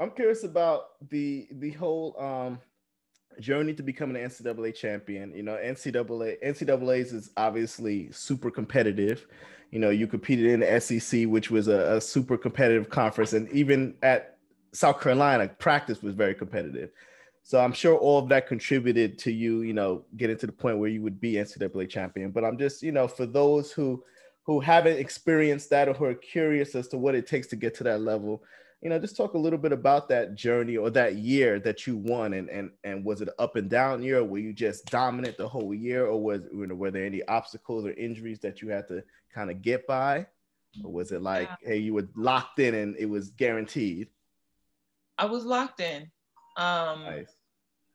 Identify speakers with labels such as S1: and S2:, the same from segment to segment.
S1: I'm curious about the the whole um journey to becoming an NCAA champion. You know, NCAA NCAA's is obviously super competitive. You know, you competed in the SEC, which was a, a super competitive conference, and even at South Carolina, practice was very competitive. So I'm sure all of that contributed to you, you know, getting to the point where you would be NCAA champion. But I'm just, you know, for those who who haven't experienced that or who are curious as to what it takes to get to that level, you know, just talk a little bit about that journey or that year that you won, and and and was it up and down year? were you just dominant the whole year, or was you know, were there any obstacles or injuries that you had to kind of get by, or was it like, yeah. hey, you were locked in and it was guaranteed?
S2: I was locked in, um, nice.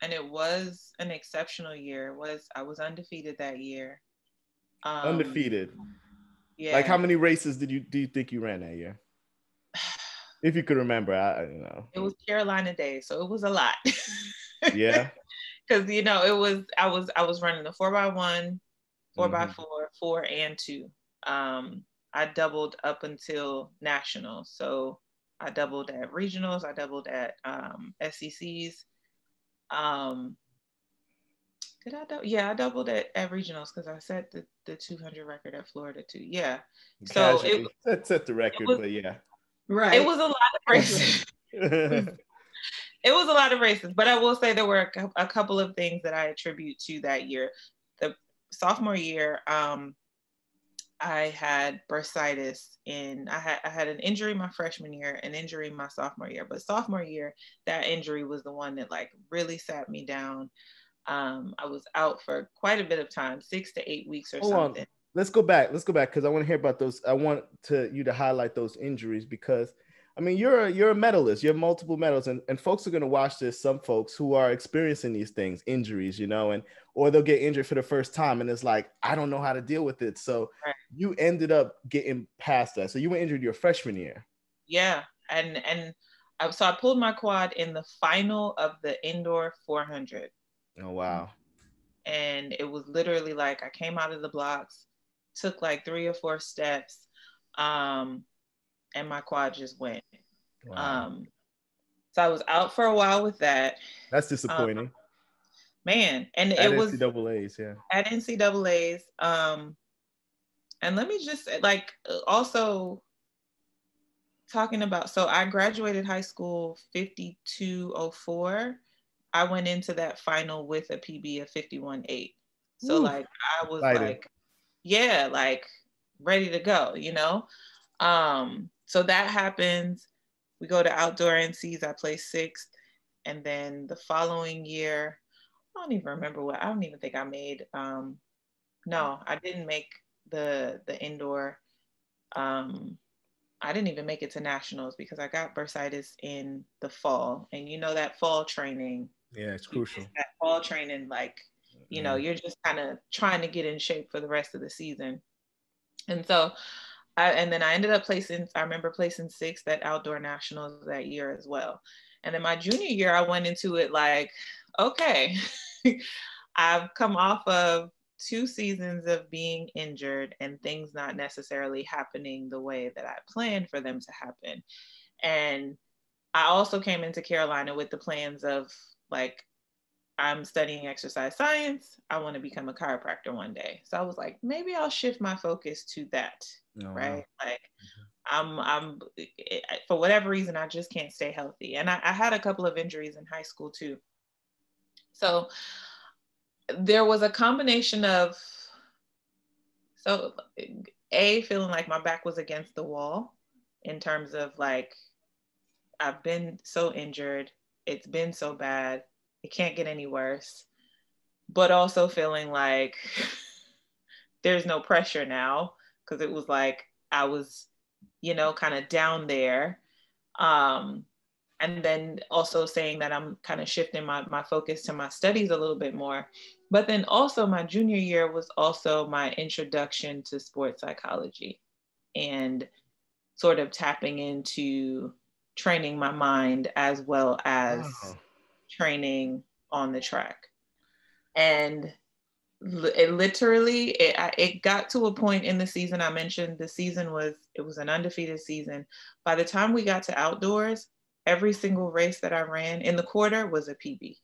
S2: and it was an exceptional year. It was I was undefeated that year.
S1: Um, undefeated. Yeah. Like how many races did you do you think you ran that year? If you could remember, I you know.
S2: It was Carolina Day, so it was a lot.
S1: yeah.
S2: Because you know, it was I was I was running the four by one, 4 mm-hmm. by four, four and two. Um, I doubled up until nationals. So I doubled at regionals, I doubled at um, SECs. Um, did I double? Yeah, I doubled at, at regionals because I set the, the 200 record at Florida too. Yeah. So
S1: it, set, set the record, was, but yeah.
S2: Right. It was a lot of races. it was a lot of races, but I will say there were a, a, couple of things that I attribute to that year. The sophomore year, um, I had bursitis in I had I had an injury my freshman year, an injury my sophomore year, but sophomore year that injury was the one that like really sat me down. Um, I was out for quite a bit of time, six to eight weeks or Hold something. On
S1: let's go back. Let's go back because I want to hear about those. I want to you to highlight those injuries because I mean you're a you're a medalist. You have multiple medals, and, and folks are gonna watch this. Some folks who are experiencing these things, injuries, you know, and or they'll get injured for the first time, and it's like I don't know how to deal with it. So right. you ended up getting past that. So you were injured your freshman year.
S2: Yeah, and and I, so I pulled my quad in the final of the indoor 400.
S1: Oh wow.
S2: And it was literally like I came out of the blocks took like three or four steps, um, and my quad just went. Wow. Um, so I was out for a while with that.
S1: That's disappointing. Um,
S2: man, and
S1: at
S2: it was
S1: NCAA's, yeah.
S2: At NCAA's. Um, and let me just like also talking about so I graduated high school 5204. I went into that final with a PB of 51.8. So Ooh, like I was exciting. like yeah, like ready to go, you know? Um, so that happens. We go to outdoor NCs. I play sixth. And then the following year, I don't even remember what, I don't even think I made, um, no, I didn't make the, the indoor, um, I didn't even make it to nationals because I got bursitis in the fall. And you know, that fall training.
S1: Yeah, it's crucial.
S2: That fall training, like you know you're just kind of trying to get in shape for the rest of the season and so I, and then I ended up placing, I remember placing sixth at outdoor nationals that year as well. And then my junior year, I went into it like, okay, I've come off of two seasons of being injured and things not necessarily happening the way that I planned for them to happen. And I also came into Carolina with the plans of like, I'm studying exercise science. I want to become a chiropractor one day. So I was like, maybe I'll shift my focus to that. Oh, right. Wow. Like mm-hmm. I'm, I'm for whatever reason, I just can't stay healthy. And I, I had a couple of injuries in high school too. So there was a combination of, so a feeling like my back was against the wall in terms of like, I've been so injured. It's been so bad it can't get any worse. But also feeling like there's no pressure now because it was like i was you know kind of down there. Um and then also saying that i'm kind of shifting my, my focus to my studies a little bit more. But then also my junior year was also my introduction to sports psychology and sort of tapping into training my mind as well as training on the track. And it literally it, it got to a point in the season i mentioned the season was it was an undefeated season by the time we got to outdoors every single race that I ran in the quarter was a PB.